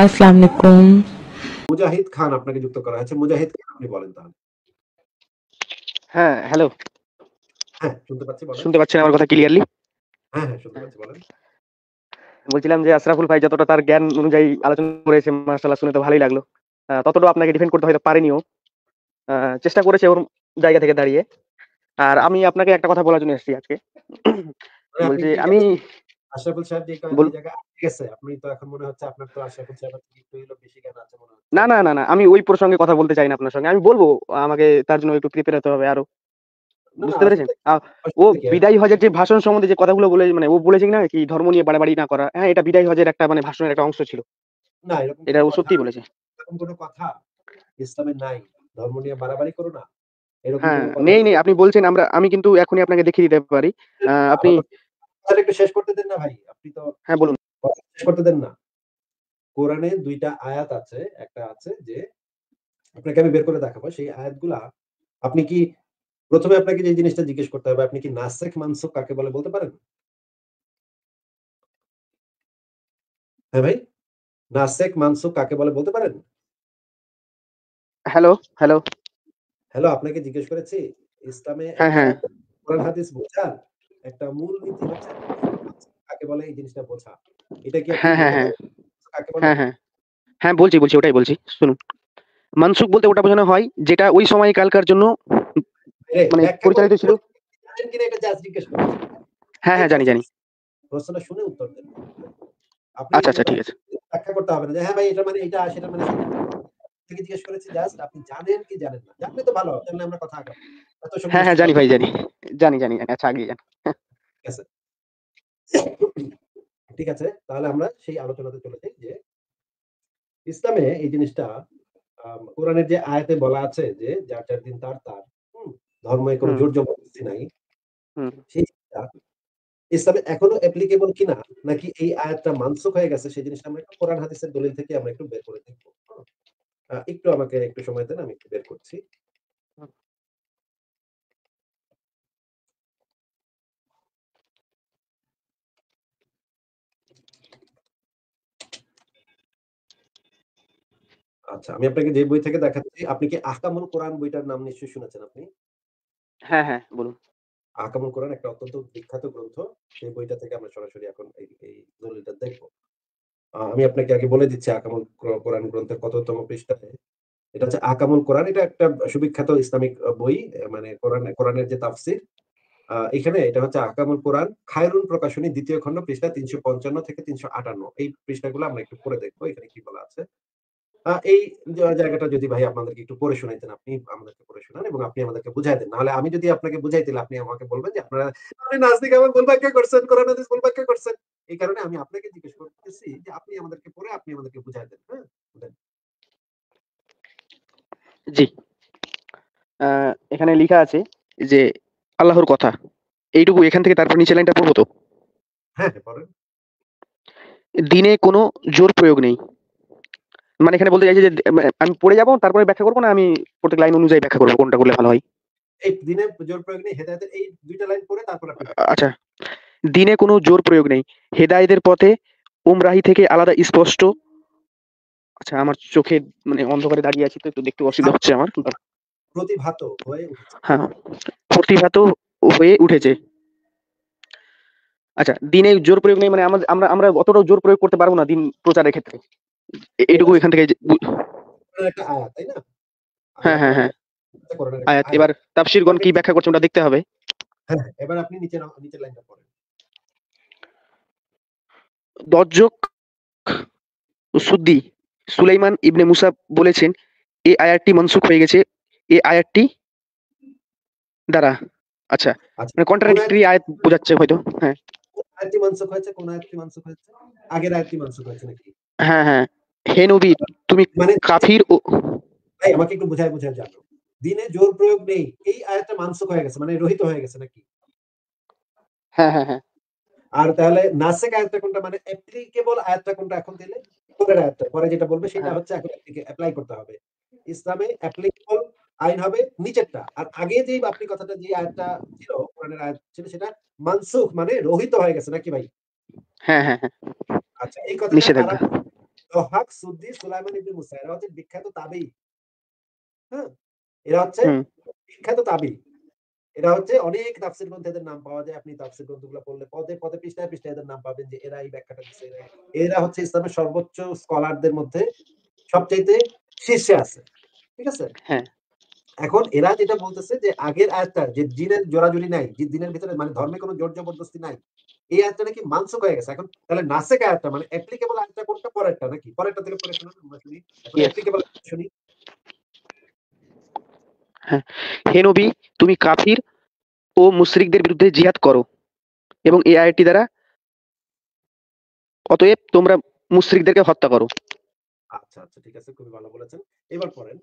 আসসালামু আলাইকুম। মুজাহিদ খান আপনাকে যুক্ত করা হয়েছে। মুজাহিদ খান আপনি বলেন তাহলে। হ্যাঁ হ্যালো হ্যাঁ শুনতে পাচ্ছি বলেন। শুনতে পাচ্ছেন আমার কথা ক্লিয়ারলি হ্যাঁ হ্যাঁ শুনতে পাচ্ছি বলেন। বলছিলাম যে আশরাফুল ভাই যতটা তার জ্ঞান অনুযায়ী আলোচনা করেছে মার্শাল্লাহ শুনে তো ভালোই লাগল। ততটা আপনাকে ডিফেন্ড করতে হয়তো পারেনিও। আহ, চেষ্টা করেছে ওর জায়গা থেকে দাঁড়িয়ে। আর আমি আপনাকে একটা কথা বলার জন্য এসেছি আজকে। মানে বলছি আমি আশরাফুল সাহেব যে কা- বল- যে জায়গায় আটকে গেছে আপনি তো এখন মনে হচ্ছে আপনার তো আশরাফুল সাহেব থেকে একটু হলেও বেশি জ্ঞান আছে মনে হচ্ছে। না না না না আমি ওই প্রসঙ্গে কথা বলতে চাই না আপনার সঙ্গে আমি বলব আমাকে তার জন্য একটু প্রিপেয়ার হতে হবে আরও। বুঝতে পেরেছেন? ও বিদায় হজের যে ভাষণ সম্বন্ধে যে কথাগুলো বলে মানে ও বলেছে না কি ধর্ম নিয়ে বাড়াবাড়ি না করা হ্যাঁ এটা বিদায় হজের একটা মানে ভাষণের একটা অংশ ছিল। না এটা ও সত্যি বলেছে। এরকম কোনো কথা ইসলামে নাই ধর্ম নিয়ে বাড়াবাড়ি করো না হ্যাঁ নেই নেই আপনি বলছেন আমরা আমি কিন্তু এখনই আপনাকে দেখিয়ে দিতে পারি। আপনি তাহলে একটু শেষ করতে দেন না ভাই আপনি তো হ্যাঁ বলুন। কথা শেষ করতে দেন না। কোরআনে দুইটা আয়াত আছে একটা আছে যে আপনাকে আমি বের করে দেখাবো সেই আয়াতগুলা আপনি কি প্রথমে আপনাকে যে জিনিসটা জিজ্ঞেস করতে হবে আপনি কি নাসেক মানসুক কাকে বলে বলতে পারেন? হ্যাঁ ভাই নাসেক মানসুক কাকে বলে বলতে পারেন? হ্যালো হ্যালো হ্যালো আপনাকে জিজ্ঞেস করেছি ইসলামে হ্যাঁ, হ্যাঁ। কোরআন হাদিস বোঝার একটা মূল নীতি হচ্ছে কাকে বলে এই জিনিসটা বোঝা? এটা কি হ্যাঁ, হ্যাঁ, হ্যাঁ। হ্যাঁ হ্যাঁ। হ্যাঁ বলছি বলছি ওটাই বলছি শুনুন। মানসুক বলতে ওটা বোঝানো হয় যেটা ওই সময়কালকার জন্য মানে পরিচালিত ছিল? হ্যাঁ হ্যাঁ জানি জানি। প্রশ্নটা শুনে উত্তর দেন। আচ্ছা আচ্ছা ঠিক আছে। ব্যাখ্যা করতে হবে না। হ্যাঁ ভাই এটা মানে এটা সেটা মানে থেকে জিজ্ঞেস করেছি জাস্ট আপনি জানেন কি জানেন না? জানলে তো ভালো তাহলে আমরা কথা আগাবো। হ্যাঁ হ্যাঁ জানি ভাই জানি জানি। জানি জানি আচ্ছা আগে জানি। না। ঠিক আছে তাহলে আমরা সেই আলোচনাতে চলে যাই যে ইসলামে এই জিনিসটা কোরআনের যে আয়াতে বলা আছে যে যার যার দিন তার তার ধর্মে কোনো জোর জবরদস্তি নাই। সেই ইসলামে এখনও অ্যাপ্লিকেবল কিনা নাকি এই আয়াতটা মানসুখ হয়ে গেছে সেই জিনিসটা আমরা একটু কোরআন হাদিসের দলিল থেকে আমরা একটু বের করে দেখব একটু আমাকে একটু সময় দেন আমি একটু বের করছি। আচ্ছা আমি আপনাকে যে বই থেকে দেখাচ্ছি আপনি কি আহকামুল কোরআন বইটার নাম নিশ্চয়ই শুনেছেন আপনি? হ্যাঁ হ্যাঁ বলুন। আহকামুল কোরআন একটা অত্যন্ত বিখ্যাত গ্রন্থ। সেই বইটা থেকে আমরা সরাসরি এখন এই এই দলিলটা দেখব। আমি আপনাকে আগে বলে দিচ্ছি আহকামুল কোর- কোরআন গ্রন্থের কততম পৃষ্ঠায়। এটা হচ্ছে আহকামুল কোরআন। এটা একটা সুবিখ্যাত ইসলামিক বই মানে কোরআন কোরআনের যে তাফসির। এখানে এটা হচ্ছে আহকামুল কোরআন খায়রুন প্রকাশনী দ্বিতীয় খণ্ড পৃষ্ঠা তিনশো পঞ্চান্ন থেকে তিনশো আটান্ন। এই পৃষ্ঠাগুলো আমরা একটু পড়ে দেখব এখানে কি বলা আছে। এই জায়গাটা যদি ভাই আপনাদেরকে একটু পড়ে শোনাইতেন আপনি আমাদেরকে পড়ে শোনান এবং আপনি আমাদেরকে বুঝাই দেন। নাহলে আমি যদি আপনাকে বুঝাই দিলে আপনি আমাকে বলবেন যে আপনারা আপনি নাস্তিক আমার ভুল ব্যাখ্যা করছেন কোরআন হাদিস ভুল ব্যাখ্যা করছেন। এই কারণে আমি আপনাকে জিজ্ঞেস করতেছি যে আপনি আমাদেরকে পড়ে আপনি আমাদেরকে বুঝাই দেন। হ্যাঁ জি। এখানে লেখা আছে যে আল্লাহর কথা। এইটুকু এখান থেকে তারপর নিচে লাইনটা পড়ব তো? হ্যাঁ হ্যাঁ দিনে কোনো জোর প্রয়োগ নেই। মানে এখানে বলতে চাইছি যে মানে আমি পড়ে যাব তারপরে ব্যাখ্যা করব না আমি প্রত্যেক লাইন অনুযায়ী ব্যাখ্যা করব কোনটা করলে ভালো হয়? এই দিনে জোর প্রয়োগ নেই হেদায়তের এই দুইটা লাইন পড়ে তারপর আচ্ছা। দিনে কোনো জোর প্রয়োগ নেই। হেদায়েদের পথে উমরাহি থেকে আলাদা স্পষ্ট। আচ্ছা আমার চোখে মানে অন্ধকারে দাঁড়িয়ে আছি তো একটু দেখতে অসুবিধা হচ্ছে আমার। প্রতিভাত হয়ে হ্যাঁ প্রতিভাত হয়ে উঠেছে। আচ্ছা দিনে জোর প্রয়োগ নেই মানে আমরা আমরা অতটাও জোর প্রয়োগ করতে পারব না দিন প্রচারের ক্ষেত্রে। এইটুকু এখান থেকে তাই না? হ্যাঁ, হ্যাঁ, হ্যাঁ। আয়াত। এবার তাফসিরগণ কি ব্যাখ্যা করছে ওটা দেখতে হবে। হ্যাঁ হ্যাঁ, এবার আপনি নিচের লাইনটা পড়েন। দর্জক সুদ্দি সুলাইমান ইবনে মুসা বলেছেন এই আয়াতটি মনসুখ হয়ে গেছে এই আয়াতটি দ্বারা। আচ্ছা আচ্ছা মানে কন্ট্রাডিক্টরি আয়াত? বোঝাচ্ছে হয়তো? হ্যাঁ। আয়াতটি মানসুখ হয়েছে কোন আয়াতটি মানসুখ হয়েছে? আগের আয়াতটি মানসুখ হয়েছে নাকি? হ্যাঁ হ্যাঁ। হে নবী তুমি মানে কাফির ও ভাই আমাকে একটু বুঝায় বুঝায় জানো দিনে জোর প্রয়োগ নেই। এই আয়াতটা মানসুখ হয়ে গেছে মানে রহিত হয়ে গেছে নাকি? হ্যাঁ হ্যাঁ হ্যাঁ। আর তাহলে নাসেক আয়াতটা কোনটা? মানে অ্যাপ্লিকেবল আয়াতটা কোনটা এখন দিলে? পরের আয়াতটা। পরে যেটা বলবে সেটা হ্যাঁ। হচ্ছে এখন অ্যাপ্লাই করতে হবে। ইসলামে অ্যাপ্লিকেবল আইন হবে নিচেরটা। আর আগে যে আপনি কথাটা যে আয়াতটা ছিল কোরআনের আয়াত ছিল সেটা মানসুখ মানে রহিত হয়ে গেছে নাকি ভাই? হ্যাঁ হ্যাঁ হ্যাঁ। আচ্ছা এই কথা নিষেধাজ্ঞা দহাক, সুদ্দি, সুলাইমান ইবনে মুসা এরা হচ্ছে বিখ্যাত তাবেঈ। হ্যাঁ? এরা হচ্ছে বিখ্যাত। এরা হচ্ছে অনেক তাফসীর গ্রন্থে এদের নাম পাওয়া যায়। আপনি তাফসীর গ্রন্থগুলো পড়লে পদে, পদে পৃষ্ঠায়, পৃষ্ঠায় এদের নাম পাবেন যে এরা এই ব্যাখ্যাটা এরা হচ্ছে ইসলামের সর্বোচ্চ স্কলারদের মধ্যে সবচাইতে শীর্ষে আছে। ঠিক আছে? হ্যাঁ। এখন এরা যেটা বলতেছে যে আগের আয়াতটা যে জিনের জোরাজুরি নাই, যে দিনের ভিতরে মানে ধর্মে কোনো জোর জবরদস্তি নাই। এই আয়াতটা নাকি মানসুখ হয়ে গেছে। এখন তাহলে নাসেক আয়াতটা মানে অ্যাপ্লিকেবল আয়াতটা কোনটা পরেরটা নাকি? পরেরটা থেকে পরে শোনান আমরা শুনি। অ্যাপ্লিকেবল শুনি। হে নবী তুমি কাফির ও মুশরিকদের বিরুদ্ধে জিহাদ করো এবং এই আয়াতটি দ্বারা অতএব তোমরা মুশরিকদেরকে হত্যা করো আচ্ছা, আচ্ছা ঠিক আছে। খুবই ভালো বলেছেন। এবার পড়েন।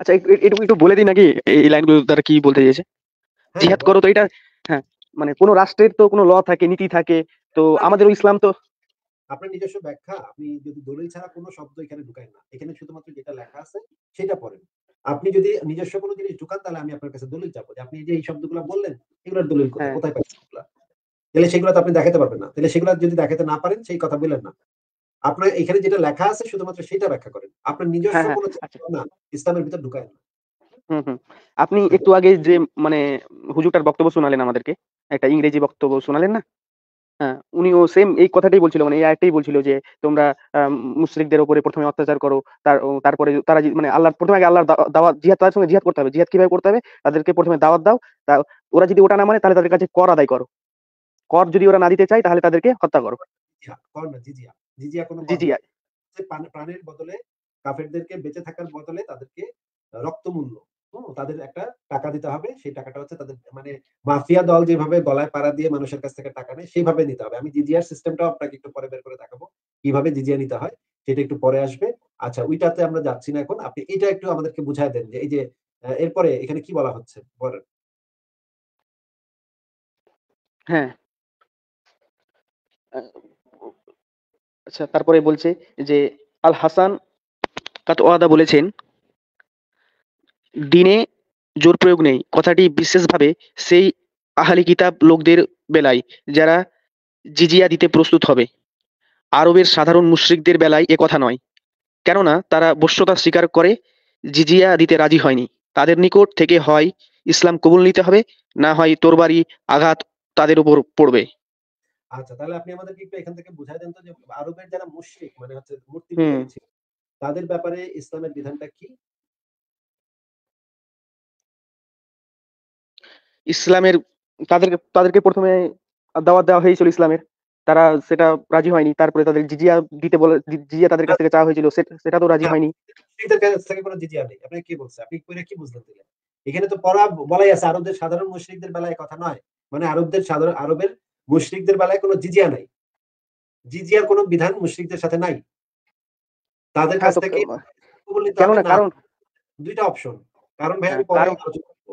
আচ্ছা এটুকু একটু বলে দিই নাকি এই লাইনগুলো দ্বারা কি বলতে চেয়েছে হ্যাঁ, জিহাদ করো তো এটা হ্যাঁ মানে কোনো রাষ্ট্রের তো কোনো ল থাকে নীতি থাকে তো আমাদের ইসলাম তো আপনার নিজস্ব ব্যাখ্যা আপনি যদি দলিল ছাড়া কোনো শব্দ এখানে ঢুকায় না। এখানে শুধুমাত্র যেটা লেখা আছে সেটা পড়েন। আপনি যদি নিজস্ব কোনো জিনিস ঢুকান তাহলে আমি আপনার কাছে দলিল যাব যে আপনি যে এই শব্দগুলো বললেন এগুলোর দলিল কোথায়? হ্যাঁ। পাচ্ছেন তাহলে সেগুলো তো আপনি দেখাতে পারবেন না। তাহলে সেগুলো যদি দেখাতে না পারেন সেই কথা বললেন না। আপনার এখানে যেটা লেখা আছে শুধুমাত্র সেটা ব্যাখ্যা করেন। আপনার নিজস্ব হ্যাঁ, হ্যাঁ, কোনো। না ইসলামের ভিতর ঢুকায় না। আপনি একটু আগে যে মানে হুজুরটার বক্তব্য শোনালেন আমাদেরকে একটা ইংরেজি বক্তব্য শোনালেন না? হ্যাঁ উনিও সেম এই কথাটাই বলছিল মানে এই আয়াতটাই বলছিল যে তোমরা আম, মুশরিকদের উপরে প্রথমে অত্যাচার করো তার তারপরে তারা মানে আল্লাহ প্রথমে আগে আল্লাহর দাওয়াত জিহাদ তাদের সঙ্গে জিহাদ করতে হবে। জিহাদ কীভাবে করতে হবে? তাদেরকে প্রথমে দাওয়াত দাও তা ওরা যদি ওটা না মানে তাহলে তাদের কাছে কর আদায় করো। কর যদি ওরা না দিতে চায় তাহলে তাদেরকে হত্যা করো। জিজিয়া, জিজিয়া। জিজিয়া কোনো কর জি না। জি হচ্ছে প্রাণ- প্রাণের বদলে কাফেরদেরকে বেঁচে থাকার বদলে তাদেরকে রক্তমূল্য তাদের একটা টাকা দিতে হবে। সেই টাকাটা হচ্ছে তাদের মানে মাফিয়া দল যেভাবে গলায় পাড়া দিয়ে মানুষের কাছ থেকে টাকা নেয় সেইভাবে নিতে হবে। আমি জিজিয়ার সিস্টেমটাও আপনাকে একটু পরে বের করে দেখাবো কীভাবে জিজিয়া নিতে হয় সেটা একটু পরে আসবে। আচ্ছা ওইটাতে আমরা যাচ্ছি না এখন। আপনি এটা একটু আমাদেরকে বুঝাই দেন যে এই যে এরপরে এখানে কি বলা হচ্ছে? বলেন। হ্যাঁ। আচ্ছা তারপরে বলছে যে আল হাসান কাতওয়াদা বলেছেন, দিনে জোর প্রয়োগ নেই। কথাটি বিশেষভাবে সেই আহালি কিতাব লোকদের বেলায় যারা জিজিয়া দিতে প্রস্তুত হবে। আরবের সাধারণ মুশরিকদের বেলায় এ কথা নয়। কেননা তারা বশ্যতা স্বীকার করে জিজিয়া দিতে রাজি হয়নি। তাদের নিকট থেকে হয়, ইসলাম কবুল নিতে হবে, না হয় তোরবারি আঘাত তাদের উপর পড়বে। আচ্ছা তাহলে আপনি আমাদেরকে একটু এখান থেকে বুঝাই দেন তো যে আরবের যারা মুশরিক মানে হচ্ছে মূর্তি। ছিল, তাদের ব্যাপারে ইসলামের বিধানটা কি ইসলামের তাদেরকে তাদেরকে প্রথমে দাওয়াত দেওয়া হয়েছিল ইসলামের তারা সেটা রাজি হয়নি তারপরে তাদের জিজিয়া দিতে বলে জিজিয়া তাদের কাছ থেকে চাওয়া হয়েছিল সেটা তো রাজি হয়নি মুশরিকদের কাছ থেকে কোনো জিজিয়া নেই। আপনি কি বলছেন? আপনি কইরা কি বুঝলেন? এখানে তো পড়া বলাই আছে আরবদের সাধারণ মুশরিকদের বেলায় কথা নয়। মানে আরবদের সাধারণ আরবের মুশরিকদের বেলায় কোনো জিজিয়া নাই। জিজিয়ার কোনো বিধান মুশরিকদের সাথে নাই। তাদের হ্যাঁ কাছ থেকে না। কারণ ২ অপশন। কারণ ভাই আমি হ্যাঁ, পরে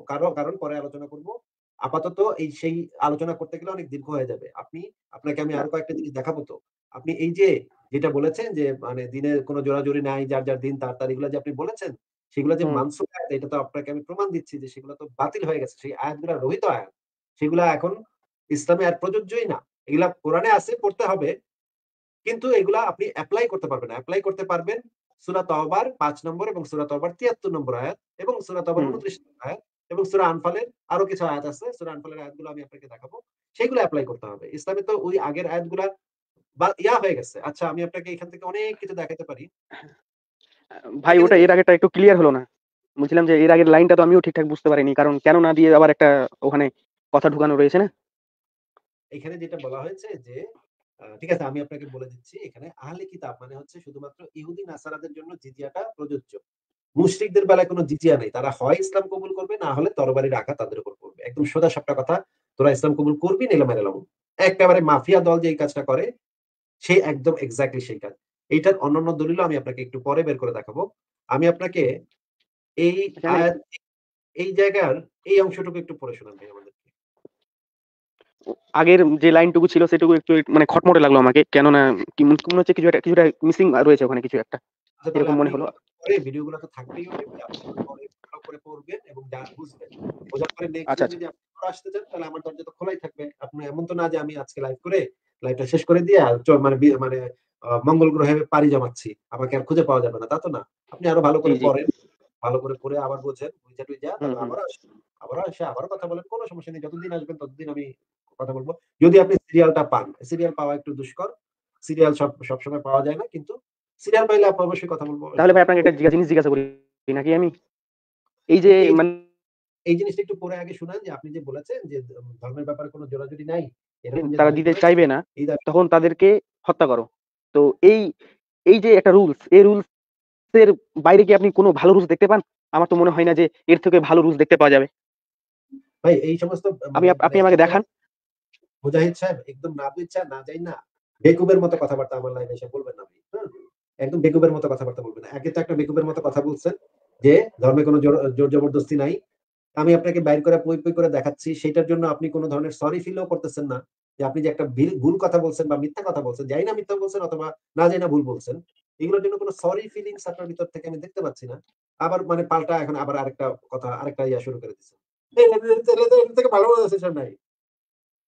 কারণ- কারণ পরে আলোচনা করব। আপাতত এই সেই আলোচনা করতে গেলে অনেক দীর্ঘ হয়ে যাবে। আপনি আপনাকে আমি আরও কয়েকটা জিনিস দেখাবো তো। আপনি এই যে যেটা বলেছেন যে মানে দিনের কোনো জোরাজুরি নাই, যার, যার দিন তার, তার এগুলা যে আপনি বলেছেন, সেগুলা যে হুম। মানসুখ আয়াত এটা তো আপনাকে আমি প্রমাণ দিচ্ছি যে সেগুলো তো বাতিল হয়ে গেছে। সেই আয়াতগুলা রহিত আয়াত। সেগুলা এখন ইসলামে আর প্রযোজ্যই না। এগুলা কোরআনে আছে পড়তে হবে। কিন্তু এগুলা আপনি এপ্লাই করতে পারবেন না। এপ্লাই করতে পারবেন সূরা তওবার ৫ নম্বর এবং সূরা তওবার ৭৩ নম্বর আয়াত এবং সূরা তওবার হুম। ২৯ নম্বর আয়াত এবং সূরা আনফালের আরও কিছু আয়াত আছে। সূরা আনফালের আয়াতগুলো আমি আপনাকে দেখাবো। সেগুলো এপ্লাই করতে হবে। ইসলামে তো ওই আগের আয়াতগুলা বা ইয়া হয়ে গেছে। আচ্ছা আমি আপনাকে এখান থেকে অনেক কিছু দেখাতে পারি। ভাই ওটা এর আগেটা একটু ক্লিয়ার হলো না বলছিলাম যে এর আগের লাইনটা তো আমিও ঠিকঠাক বুঝতে পারিনি কারণ কেন না দিয়ে আবার একটা ওখানে কথা ঢুকানো রয়েছে না এখানে যেটা বলা হয়েছে যে ঠিক আছে আমি আপনাকে বলে দিচ্ছি এখানে আহলে কিতাব মানে হচ্ছে শুধুমাত্র ইহুদি নাসারাদের জন্য জিজিয়াটা প্রযোজ্য। মুশরিকদের বেলায় কোনো জিজিয়া নেই। তারা হয় ইসলাম কবুল করবে না হলে তরবারির আঘাত তাদের উপর পড়বে। একদম সোজা সাপটা কথা। তোরা ইসলাম কবুল করবি মেরে এলাম। একেবারে মাফিয়া দল যে এই কাজটা করে সে একদম এক্সাক্টলি সেই কাজ। এইটার অন্যান্য দলিল আমি আপনাকে একটু পরে বের করে দেখাবো। আমি আপনাকে এই এই জায়গার এই অংশটুকু একটু পড়ে শোনান ভাই। আগের যে লাইনটুকু ছিল সেটুকু একটু মানে খটমটে লাগল আমাকে কেননা কি মনে হচ্ছে কিছু একটা কিছুটা মিসিং রয়েছে ওখানে কিছু একটা আচ্ছা এরকম মনে হলো পরে ভিডিওগুলো তো থাকবেই ইউটিউবে আপনি করে পড়বেন এবং যা বুঝবেন। বোঝার পরে নেক্সট আচ্ছা, যদি আপনি আসতে চান তাহলে আমার দরজা তো খোলাই থাকবে। আপনি এমন তো না যে আমি আজকে লাইভ করে লাইভটা শেষ করে দিয়ে আর মানে মানে মঙ্গল গ্রহে পাড়ি জমাচ্ছি। আমাকে আর খুঁজে পাওয়া যাবে না। তা তো না। আপনি আরও ভালো করে। পড়েন। ভালো করে পড়ে আবার বোঝেন। হুম, তারপর আবারও আসেন। আবারও এসে আবারও কথা বলেন। কোনো সমস্যা নেই। যতদিন আসবেন ততদিন আমি কথা বলব। যদি আপনি সিরিয়ালটা পান। সিরিয়াল পাওয়া একটু দুষ্কর। সিরিয়াল সব সবসময় পাওয়া যায় না। কিন্তু সিরিয়াল পাইলে আপনি অবশ্যই কথা বলব। তাহলে ভাই আপনাকে একটা জিজ্ঞা জিনিস জিজ্ঞাসা করি নাকি আমি? এই যে মানে এই জিনিসটা একটু পড়ে আগে শুনান যে আপনি যে বলেছেন যে ধর্মের ব্যাপারে কোন জোরাজুরি নাই। তারা দিতে চাইবে না, তখন তাদেরকে হত্যা করো। তো এই, এই যে একটা রুলস, এই রুলস এর বাইরে কি আপনি কোনো ভালো রুলস দেখতে পান? আমার তো মনে হয় না যে এর থেকে ভালো রুলস দেখতে পাওয়া যাবে। ভাই এই সমস্ত আমি মানে আপ মানে আপনি আমাকে দেখান। মুজাহিদ সাহেব একদম না বুইঝা না যাই না, বেকুবের মতো কথাবার্তা আমার লাইফে এসে বলবেন না একদম বেকুবের মতো কথাবার্তা বলবেন। একে তো একটা বেকুবের মতো কথা বলছেন যে ধর্মে কোন জোর জবরদস্তি নাই। আমি আপনাকে বাইর করে পই, পই করে দেখাচ্ছি। সেটার জন্য আপনি কোন ধরনের সরি ফিলও করতেছেন না। যে আপনি যে একটা ভুল কথা বলছেন বা মিথ্যা কথা বলছেন। জানি না মিথ্যা বলছেন অথবা না যাই না ভুল বলছেন। এগুলোর জন্য কোন সরি ফিলিংস আপনার ভিতর থেকে আমি দেখতে পাচ্ছি না। আবার মানে পাল্টা এখন আবার আরেকটা কথা আরেকটা ইয়া শুরু করে দিচ্ছে ভালো সিচুয়েশন নাই।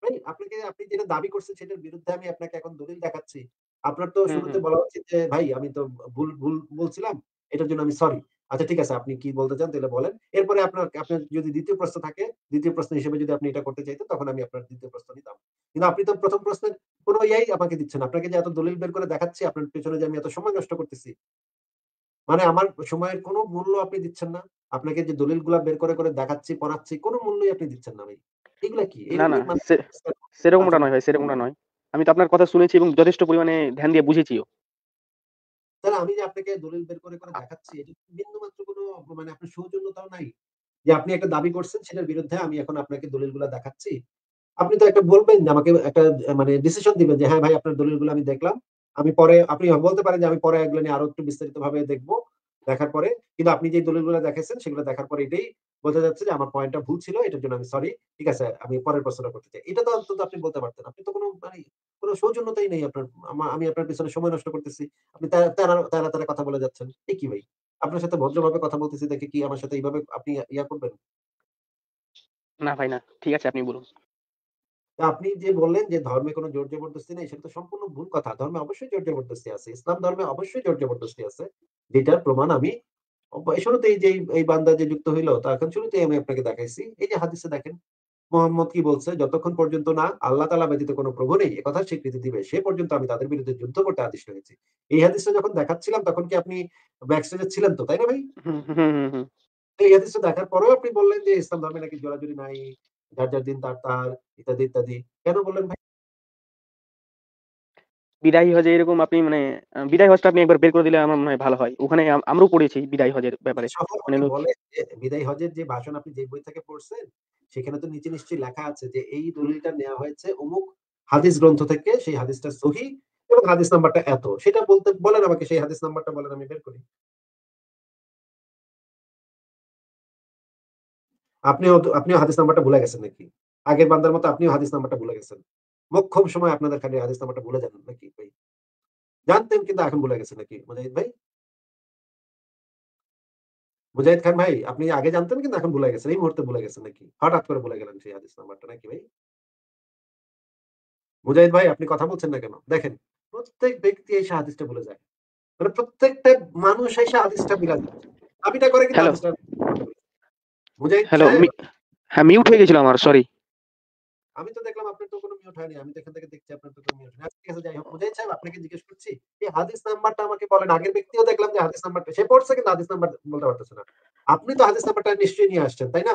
ভাই আপনাকে আপনি যেটা দাবি করছেন সেটার বিরুদ্ধে আমি আপনাকে এখন দলিল দেখাচ্ছি। আপনার তো শুরুতে বলা উচিত যে ভাই আমি তো ভুল, ভুল বলছিলাম। এটার জন্য আমি সরি। আচ্ছা ঠিক আছে আপনি কি বলতে চান তাহলে বলেন। এরপরে আপনার আপনার যদি দ্বিতীয় প্রশ্ন থাকে, দ্বিতীয় প্রশ্ন হিসেবে যদি আপনি এটা করতে চাইতেন তখন আমি আপনার দ্বিতীয় প্রশ্ন নিতাম। কিন্তু আপনি তো প্রথম প্রশ্নের কোন ইয়াই আমাকে দিচ্ছেন আপনাকে যে এত দলিল বের করে দেখাচ্ছি আপনার পেছনে যে আমি এত সময় নষ্ট করতেছি। মানে আমার সময়ের কোনো মূল্য আপনি দিচ্ছেন না। আপনাকে যে দলিলগুলা বের করে, করে দেখাচ্ছি, পড়াচ্ছি কোন মূল্যই আপনি দিচ্ছেন না ভাই। এগুলা কি? না, না সে সেরকমটা নয় ভাই, সেরকমটা নয়। আমি তো আপনার কথা শুনেছি এবং যথেষ্ট পরিমাণে ধ্যান দিয়ে বুঝেছিও। তাহলে আমি যে আপনাকে দলিল বের করে, করে দেখাচ্ছি এটা বিন্দু মাত্র কোন মানে আপনার সৌজন্যতাও নাই। যে আপনি একটা দাবি করছেন সেটার বিরুদ্ধে আমি এখন আপনাকে দলিলগুলা দেখাচ্ছি। আপনি তো একটা বলবেন যে আমাকে একটা মানে ডিসিশন দিবেন যে হ্যাঁ ভাই আপনার দলিলগুলো আমি দেখলাম। আমি পরে আপনি বলতে পারেন যে আমি পরে এগুলো নিয়ে আরও একটু বিস্তারিত ভাবে দেখব দেখার পরে কিন্তু আপনি যে দলিলগুলো দেখেছেন সেগুলো দেখার পরে এটাই বোঝা যাচ্ছে যে আমার পয়েন্টটা ভুল ছিল। এটার জন্য আমি সরি। ঠিক আছে আমি পরের প্রশ্নটা করতে চাই। এটা তো অন্তত আপনি বলতে পারতেন। আপনি তো কোনো মানে কোনো সৌজন্যতাই নেই আপনার। আমা আপনার পেছনে সময় নষ্ট করতেছি। আপনি তেরা, তেরা কথা বলে যাচ্ছেন। এ কি ভাই? আপনার সাথে ভদ্রভাবে কথা বলতেছি দেখে কি আমার সাথে এইভাবে আপনি ইয়া করবেন? না ভাই না। ঠিক আছে আপনি বলুন। আপনি যে বললেন যে ধর্মে কোনো জোর জবরদস্তি নেই সেটা তো সম্পূর্ণ ভুল কথা। ধর্মে অবশ্যই জোর জবরদস্তি আছে। ইসলাম ধর্মে অবশ্যই জোর জবরদস্তি আছে। যেটার প্রমাণ আমি শুরুতেই যেই এই বান্দা যে যুক্ত হইল তখন শুরুতেই আমি আপনাকে দেখাইছি। এই যে হাদিসে দেখেন, মোহাম্মদ কি বলছে? যতক্ষণ পর্যন্ত না আল্লাহ তাআলা ব্যতীত কোন প্রভু নেই এ কথার স্বীকৃতি দিবে। সে পর্যন্ত আমি তাদের বিরুদ্ধে যুদ্ধ করতে আদিষ্ট হয়েছি। এই হাদিসটা যখন দেখাচ্ছিলাম তখন কি আপনি ব্যাক স্টেজে ছিলেন তো, তাই না ভাই? তো এই হাদিসটা দেখার পরেও আপনি বললেন যে ইসলাম ধর্মে নাকি জোরাজুরি নাই। যার, যার দিন তার, তার ইত্যাদি, ইত্যাদি। কেন বললেন ভাই? বিদায়ী হজে এরকম আপনি মানে বিদায়ী হজটা আপনি একবার বের করে দিলে আমার মনে হয় ভালো হয়। ওখানে আমরাও পড়েছি বিদায়ী হজের ব্যাপারে। মানে আমাকে নু যে হজের যে ভাষণ আপনি যে বই থেকে পড়ছেন, সেখানে তো নিচে নিশ্চয়ই লেখা আছে যে এই দলিলটা নেওয়া হয়েছে অমুক হাদিস গ্রন্থ থেকে, সেই হাদিসটা সহিহ এবং হাদিস নাম্বারটা এত। সেটা বলতে বলেন আমাকে সেই হাদিস নাম্বারটা বলেন আমি বের করি। আপনিও তো আপনিও হাদিস নাম্বারটা ভুলে গেছেন নাকি? আগের বান্দার মতো আপনিও হাদিস নাম্বারটা ভুলে গেছেন। মোক্ষম সময় আপনাদের খালি হাদিস নাম্বারটা ভুলে যান নাকি ভাই? জানতেন কিন্তু এখন ভুলে গেছেন নাকি মুজাহিদ ভাই? মুজাহিদ খান ভাই, আপনি আগে জানতেন কিন্তু এখন ভুলে গেছেন। এই মুহূর্তে ভুলে গেছেন নাকি? হঠাৎ করে ভুলে গেলেন সেই হাদিস নাম্বারটা নাকি ভাই? মুজাহিদ ভাই আপনি কথা বলছেন না কেন? দেখেন, প্রত্যেক ব্যক্তি এই হাদিসটা ভুলে যায়। মানে প্রত্যেকটা মানুষ এসে হাদিসটা ভুলে যায়। দাবিটা করে কিন্তু হ্যালো। হ্যালো হ্যাঁ, মিউট হয়ে গেছিল আমার সরি। আমি তো দেখলাম আপনার তো কোন মিউট হয়নি। আমি তো এখান থেকে দেখছি আপনার তো কোন মিউট হয়নি। আচ্ছা ঠিক আছে যাই হোক। সাহেব আপনাকে জিজ্ঞেস করছি, এই হাদিস নাম্বারটা আমাকে বলেন। আগের ব্যক্তিও দেখলাম যে হাদিস নাম্বারটা সে পড়ছে কিন্তু হাদিস নাম্বার বলতে পারতেছে না। আপনি তো হাদিস নাম্বারটা নিশ্চয়ই নিয়ে আসছেন, তাই না?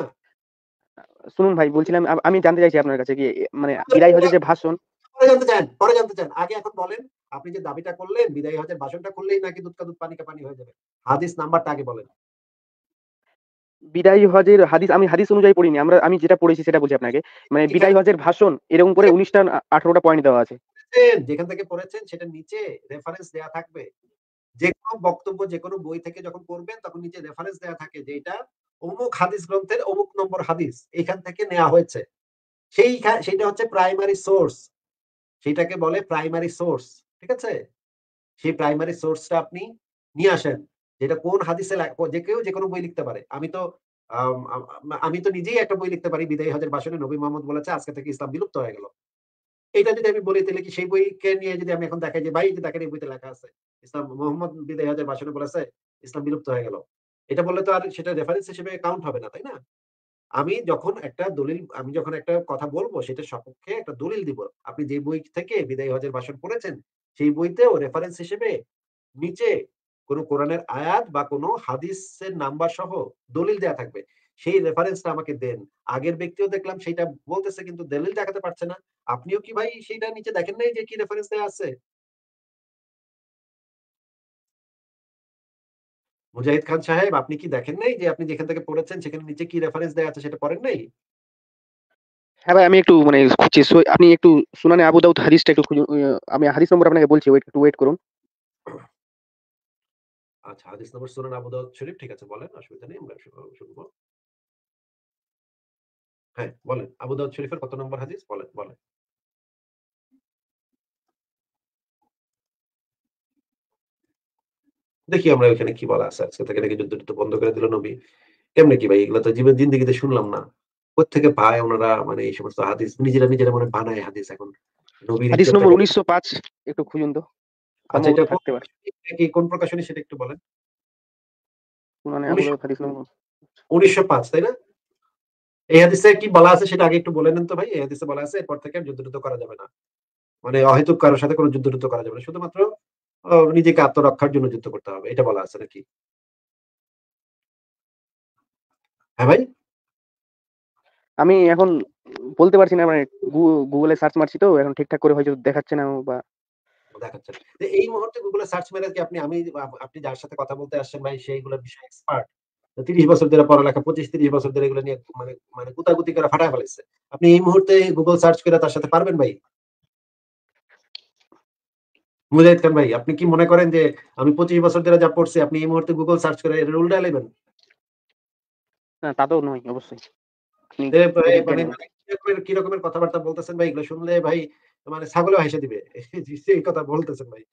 শুনুন ভাই বলছিলাম আমি জানতে চাইছি আপনার কাছে কি মানে বিদায়ী হজের যে ভাষণ পরে জানতে চান, পরে জানতে চান। আগে এখন বলেন, আপনি যে দাবিটা করলেন বিদায় হজের ভাষণটা করলেই নাকি দুধ কা দুধ পানি কা পানি হয়ে যাবে। হাদিস নাম্বারটা আগে বলেন। বিদায়ী হজের হাদিস আমি হাদিস অনুযায়ী পড়িনি। আমরা আমি যেটা পড়েছি সেটা বলছি আপনাকে। মানে বিদায়ী হজের ভাষণ এরকম করে ১৯ টা না ১৮ টা পয়েন্ট দেওয়া আছে। যেখান থেকে পড়েছেন সেটার নিচে রেফারেন্স দেয়া থাকবে। যেকোনো বক্তব্য যেকোনো বই থেকে যখন পড়বেন তখন নিচে রেফারেন্স দেয়া থাকে যে এটা অমুক হাদিস গ্রন্থের অমুক নম্বর হাদিস এখান থেকে নেওয়া হয়েছে। সেইখা সেইটা হচ্ছে প্রাইমারি সোর্স। সেটাকে বলে প্রাইমারি সোর্স। ঠিক আছে? সেই প্রাইমারি সোর্সটা আপনি নিয়ে আসেন। যেটা কোন হাদিসে যে কেউ যেকোনো বই লিখতে পারে। আমি তো, আম তো নিজেই একটা বই লিখতে পারি, বিদায়ী হজের ভাষণে নবী মোহাম্মদ বলেছে, আজকে থেকে ইসলাম বিলুপ্ত হয়ে গেল। এইটা যদি আমি বলি, তাহলে কি সেই বইকে নিয়ে যদি আমি এখন দেখাই যে, ভাই যে দেখেন এই বইতে লেখা আছে, ইসলাম, মোহাম্মদ বিদায় হাজার ভাষণে বলেছে, ইসলাম বিলুপ্ত হয়ে গেল এটা বললে তো আর সেটা রেফারেন্স হিসেবে কাউন্ট হবে না, তাই না আমি যখন একটা দলিল, আমি যখন একটা কথা বলব, সেটা সপক্ষে একটা দলিল দিব আপনি যে বই থেকে বিদায় হজের ভাষণ পড়েছেন, সেই বইতেও রেফারেন্স হিসেবে নিচে কোনো কোরআনের আয়াত বা কোনো হাদিসের নাম্বার সহ দলিল দেয়া থাকবে। সেই রেফারেন্সটা আমাকে দেন। আগের ব্যক্তিও দেখলাম সেটা বলতেছে কিন্তু দলিল দেখাতে পারছে না। আপনিও কি ভাই সেইটা নিচে দেখেন নাই যে কি রেফারেন্স দেয়া আছে? মুজাহিদ খান সাহেব, আপনি কি দেখেন নাই যে আপনি যেখান থেকে পড়েছেন সেখানে নিচে কি রেফারেন্স দেয়া আছে সেটা পড়েন নাই? হ্যাঁ ভাই, আমি একটু মানে খুঁজছি। আপনি একটু সুনানে আবু দাউদ হাদিসটা একটু আমি হাদিস নম্বর আপনাকে বলছি একটু ওয়েট করুন। আচ্ছা হাদিস নম্বর সুনান আবু দাউদ শরীফ ঠিক আছে বলেন অসুবিধা নেই আমরা শুনব। হ্যাঁ বলেন আবু দাউদ শরীফের কত নম্বর হাদিস? বলেন বলেন। দেখি আমরা ওখানে কি বলা আছে আজকে থেকে নাকি যুদ্ধ বন্ধ করে দিল নবী। কেমনে কি ভাই এগুলো তো জীবন জিন্দিগিতে শুনলাম না। কোথেকে পায় ওনারা মানে এই সমস্ত হাদিস? নিজেরা নিজেরা মনে বানায় হাদিস এখন। নবীর হাদিস নম্বর উনিশশো পাঁচ একটু খুঁজুন তো। আচ্ছা এটা থাকতে পারে। কি কোন প্রকাশনী সেটা একটু বলেন? উনিশশো পাঁচ তাই না? এই হাদিসে কি বলা আছে সেটা আগে একটু বলে নেন তো ভাই। এই হাদিসে বলা আছে এরপর থেকে যুদ্ধ করা যাবে না। মানে অহেতুক কারোর সাথে কোনো যুদ্ধ করা যাবে না। শুধুমাত্র নিজেকে আত্মরক্ষার জন্য যুদ্ধ করতে হবে। এটা বলা আছে নাকি? হ্যাঁ ভাই? আমি এখন বলতে পারছি না মানে গুগলে সার্চ মারছি তো। এখন ঠিকঠাক করে হয়তো দেখাচ্ছে না বা দেখাচ্ছেন। এই মুহূর্তে গুগলে সার্চ মেরে কি আপনি আমি আপনি যার সাথে কথা বলতে আসছেন ভাই সেইগুলোর বিষয়ে এক্সপার্ট তিরিশ বছর ধরে পড়ালেখা পঁচিশ তিরিশ বছর ধরে এগুলো নিয়ে মানে মানে গুতাগুতি করে ফাটায় ফেলেছে। আপনি এই মুহূর্তে গুগল সার্চ করে তার সাথে পারবেন ভাই? মুজাহিদ খান ভাই আপনি কি মনে করেন যে আমি পঁচিশ বছর ধরে যা পড়ছি আপনি এই মুহূর্তে গুগল সার্চ করে এর উল্টা নেবেন না তা তো নয় অবশ্যই। মানে। মানে কি রকমের কথাবার্তা বলতেছেন ভাই? এগুলো শুনলে ভাই মানে ছাগলও হেসে দিবে। সেই কথা বলতেছেন ভাই।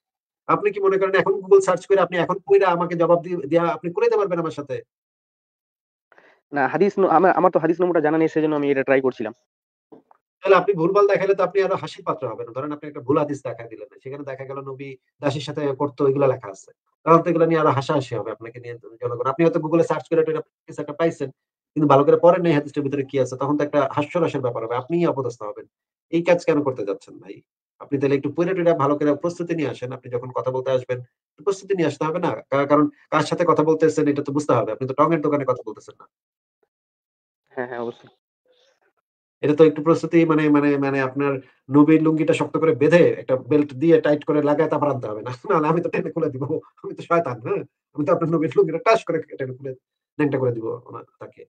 আপনি কি মনে করেন এখন গুগল সার্চ করে আপনি এখন কইরা আমাকে জবাব দিয়ে আপনি করে দিতে পারবেন আমার সাথে? না হাদিস আমার আমার তো হাদিস নম্বরটা জানা নেই সেজন্য আমি এটা ট্রাই করছিলাম। তাহলে আপনি ভুলভাল দেখালে তো আপনি আরও হাসির পাত্র হবেন। ধরেন আপনি একটা ভুল হাদিস দেখা দিলেন সেখানে দেখা গেল নবী দাসীর সাথে করতো এগুলো লেখা আছে। তাহলে তো এগুলো নিয়ে আরও হাসাহাসি হবে আপনাকে নিয়ে জনগণ আপনি হয়তো গুগলে সার্চ করে কিছু একটা পাইছেন। কিন্তু ভালো করে পড়েন নাই হাদিসটার ভিতরে কি আছে তখন তো একটা হাস্যরসের ব্যাপার হবে। আপনিই অপদস্থ হবেন। এই কাজ কেন করতে যাচ্ছেন ভাই? আপনি তাহলে একটু পুরো টুরা ভালো করে প্রস্তুতি নিয়ে আসেন। আপনি যখন কথা বলতে আসবেন প্রস্তুতি নিয়ে আসতে হবে না? কারণ কার সাথে কথা বলতেছেন এটা তো বুঝতে হবে। আপনি তো টঙের দোকানে কথা বলতেছেন না। হ্যাঁ হ্যাঁ অবশ্যই। এটা তো একটু প্রস্তুতি মানে মানে মানে আপনার নবীর লুঙ্গিটা শক্ত করে বেঁধে একটা বেল্ট দিয়ে টাইট করে লাগায় তারপর আনতে হবে না। নাহলে আমি তো টেনে খুলে দিব। আমি তো শয়তান হ্যাঁ? আমি তো আপনার নবীর লুঙ্গিটা টাচ করে টেনে খুলে ল্যাংটা করে দিব তাকে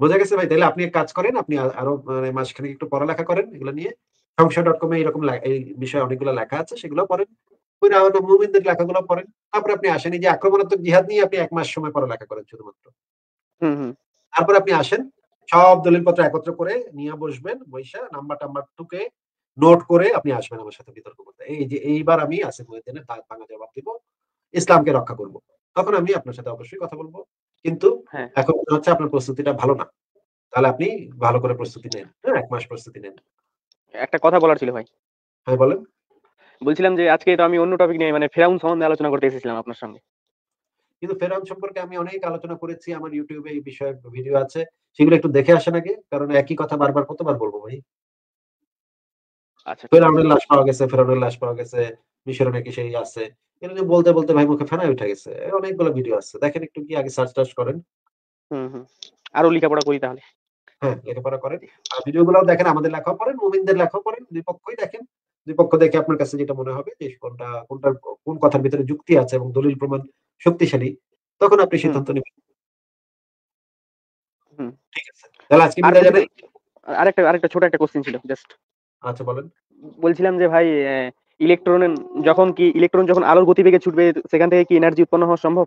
বোঝা গেছে ভাই? তাহলে আপনি এক কাজ করেন আপনি আরও মানে মাসখানেক একটু পড়ালেখা করেন এগুলো নিয়ে। সংশয় ডট কমে এরকম এই বিষয়ে অনেকগুলো লেখা আছে সেগুলো পড়েন। মুমিনদের লেখাগুলো পড়েন। তারপরে আপনি আসেন এই যে আক্রমণাত্মক জিহাদ নিয়ে আপনি এক মাস সময় পড়ালেখা করেন শুধুমাত্র। তারপর আপনি আসেন সব দলিলপত্র একত্র করে নিয়ে বসবেন বৈশা নাম্বার টাম্বার টুকে নোট করে আপনি আসবেন আমার সাথে বিতর্ক করতে। এই যে এইবার আমি আসিফ মহিউদ্দিনের দাঁত ভাঙা জবাব দিব ইসলামকে রক্ষা করব। তখন আমি আপনার সাথে অবশ্যই কথা বলব। কিন্তু হ্যাঁ। এখন হচ্ছে আপনার প্রস্তুতিটা ভালো না। তাহলে আপনি ভালো করে প্রস্তুতি নেন হ্যাঁ? এক মাস প্রস্তুতি নেন। একটা কথা বলার ছিল ভাই। হ্যাঁ বলেন। বলছিলাম যে আজকে তো আমি অন্য টপিক নিয়ে মানে ফেরাউন সম্বন্ধে আলোচনা করতে এসেছিলাম আপনার সঙ্গে। কিন্তু ফেরাউন সম্পর্কে আমি অনেক আলোচনা করেছি আমার ইউটিউবে এই বিষয়ে ভিডিও আছে। সেগুলো একটু দেখে আসেন আগে কারণ একই কথা বারবার কতবার বলব ভাই। আচ্ছা ফেরাউনের লাশ পাওয়া গেছে ফেরাউনের লাশ পাওয়া গেছে মিশরে নাকি সেই আছে। এটা নিয়ে বলতে বলতে ভাই মুখে ফেনাই উঠে গেছে। অনেকগুলো ভিডিও আছে। দেখেন একটু কি আগে সার্চ টার্চ করেন। হুম আরও লেখাপড়া করি তাহলে। হ্যাঁ লেখাপড়া করেন। আর ভিডিও গুলো দেখেন আমাদের লেখাও পড়েন মুমিনদের লেখাও পড়েন দুই পক্ষই দেখেন। দুই পক্ষ দেখে আপনার কাছে যেটা মনে হবে যে কোনটা কোনটার কোন কথার ভিতরে যুক্তি আছে এবং দলিল প্রমাণ শক্তিশালী তখন আপনি সিদ্ধান্ত নেবেন। হুম। ঠিক আছে। তাহলে আজকে বিদায় জানাই আরেকটা আরেকটা ছোট একটা কোশ্চেন ছিল জাস্ট আচ্ছা বলেন। বলছিলাম যে ভাই ইলেকট্রন যখন কি ইলেকট্রন যখন আলোর গতিবেগে ছুটবে সেখান থেকে কি এনার্জি উৎপন্ন হওয়া সম্ভব?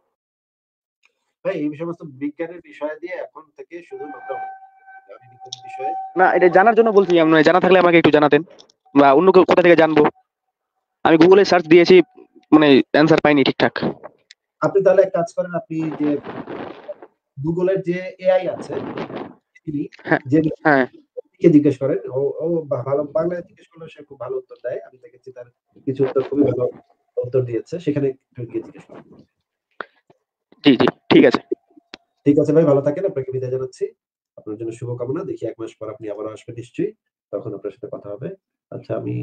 ভাই এই সমস্ত বিজ্ঞানের বিষয় দিয়ে এখন থেকে বিষয়ে না এটা জানার জন্য বলছি আমি জানা থাকলে আমাকে একটু জানাতেন বা অন্য কোথা থেকে জানব? আমি গুগলে সার্চ দিয়েছি মানে অ্যান্সার পাইনি ঠিকঠাক। আপনি তাহলে এক কাজ করেন আপনি যে গুগলের যে এআই আছে তিনি হ্যাঁ, হ্যাঁ জিজ্ঞেস করেন। ও ও ভালো বাংলায় জিজ্ঞেস করলে সে খুব ভালো উত্তর দেয়। আমি দেখেছি তার কিছু উত্তর খুবই ভালো উত্তর দিয়েছে। সেখানে গিয়ে জিজ্ঞেস করেন। জি, জি। ঠিক আছে। ঠিক আছে ভাই ভালো থাকেন। আপনাকে বিদায় জানাচ্ছি। আপনার জন্য শুভকামনা। দেখি এক মাস পর আপনি আবার আসবেন নিশ্চয়ই। তখন আপনার সাথে কথা হবে। আচ্ছা আমি